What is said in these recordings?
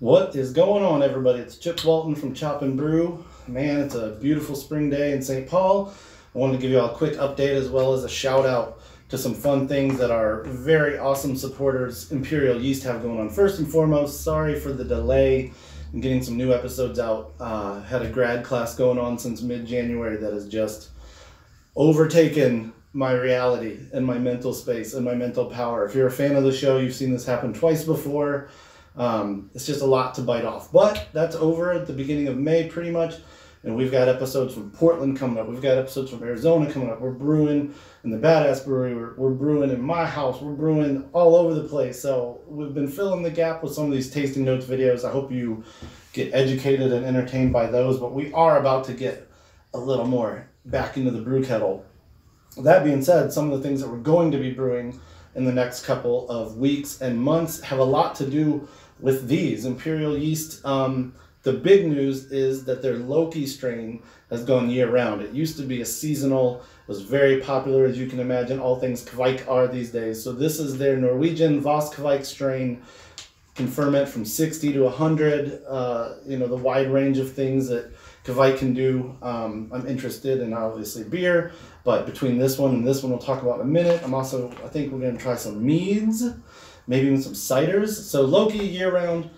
What is going on, everybody? It's Chip Walton from Chop and Brew. Man, it's a beautiful spring day in St. Paul. I wanted to give you all a quick update as well as a shout out to some fun things that our very awesome supporters, Imperial Yeast, have going on. First and foremost, sorry for the delay in getting some new episodes out. Uh, had a grad class going on since mid January that has just overtaken my reality and my mental space and my mental power. If you're a fan of the show, you've seen this happen twice before. Um, it's just a lot to bite off. But that's over at the beginning of May, pretty much. And we've got episodes from Portland coming up. We've got episodes from Arizona coming up. We're brewing in the Badass Brewery. We're, we're brewing in my house. We're brewing all over the place. So we've been filling the gap with some of these tasting notes videos. I hope you get educated and entertained by those. But we are about to get a little more back into the brew kettle. That being said, some of the things that we're going to be brewing in the next couple of weeks and months have a lot to do with these imperial yeast. Um, the big news is that their Loki strain has gone year round. It used to be a seasonal, it was very popular, as you can imagine. All things Kveik are these days. So this is their Norwegian Voss strain. Can ferment from 60 to 100. Uh, you know, the wide range of things that Kveik can do. Um, I'm interested in obviously beer, but between this one and this one, we'll talk about in a minute. I'm also, I think we're going to try some meads, maybe even some ciders. So Loki year round,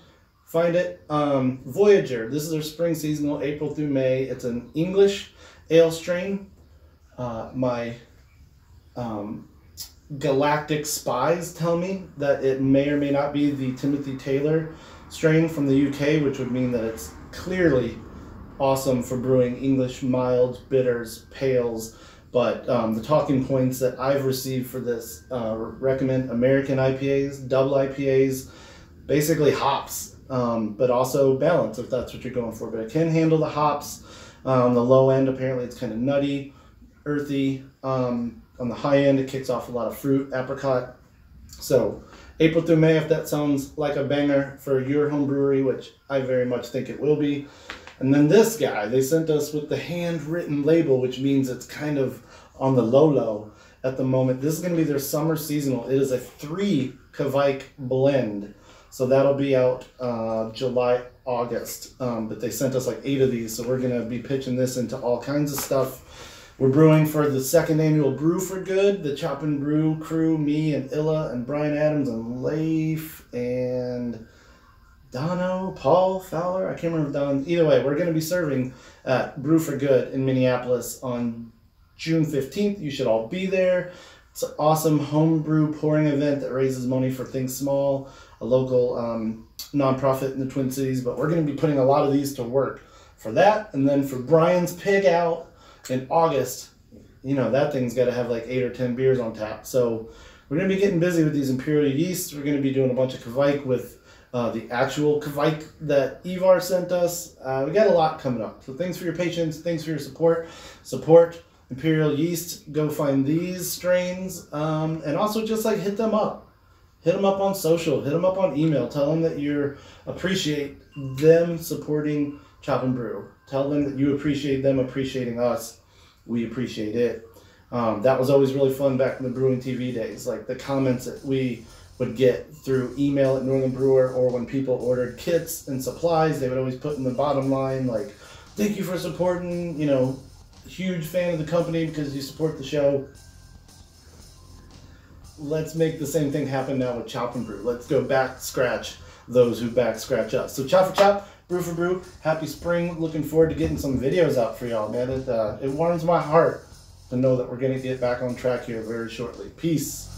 find it. Um, Voyager, this is their spring seasonal, April through May. It's an English ale strain. Uh, my um, galactic spies tell me that it may or may not be the Timothy Taylor strain from the UK, which would mean that it's clearly awesome for brewing English milds, bitters, pales. But um, the talking points that I've received for this uh, recommend American IPAs, double IPAs, basically hops, um, but also balance if that's what you're going for. But it can handle the hops. On the low end, apparently it's kind of nutty, earthy. Um, on the high end, it kicks off a lot of fruit, apricot. So April through May, if that sounds like a banger for your home brewery, which I very much think it will be. And then this guy, they sent us with the handwritten label, which means it's kind of on the low low at the moment. This is going to be their summer seasonal. It is a three Kveik blend. So that'll be out uh, July, August. Um, but they sent us like eight of these. So we're going to be pitching this into all kinds of stuff. We're brewing for the second annual Brew for Good, the Chop and Brew crew, me and Illa and Brian Adams and Leif and Dono, Paul Fowler. I can't remember Don. Either way, we're going to be serving at Brew for Good in Minneapolis on June 15th. You should all be there. It's an awesome homebrew pouring event that raises money for Think Small, a local um, nonprofit in the Twin Cities. But we're going to be putting a lot of these to work for that. And then for Brian's Pig Out in August, you know, that thing's got to have like eight or 10 beers on tap. So we're going to be getting busy with these Imperial yeasts. We're going to be doing a bunch of Kveik with uh, the actual Kveik that Ivar sent us. Uh, we got a lot coming up. So thanks for your patience. Thanks for your support. Support Imperial Yeast. Go find these strains. Um, and also just like hit them up. Hit them up on social. Hit them up on email. Tell them that you appreciate them supporting Chop and Brew. Tell them that you appreciate them appreciating us. We appreciate it. Um, that was always really fun back in the brewing TV days. Like the comments that we would get through email at Northern Brewer or when people ordered kits and supplies, they would always put in the bottom line like, "Thank you for supporting." You know, huge fan of the company because you support the show. Let's make the same thing happen now with Chop and Brew. Let's go back scratch those who back scratch us. So Chop for Chop, Brew for Brew. Happy spring. Looking forward to getting some videos out for y'all, man. It uh, it warms my heart to know that we're gonna get back on track here very shortly. Peace.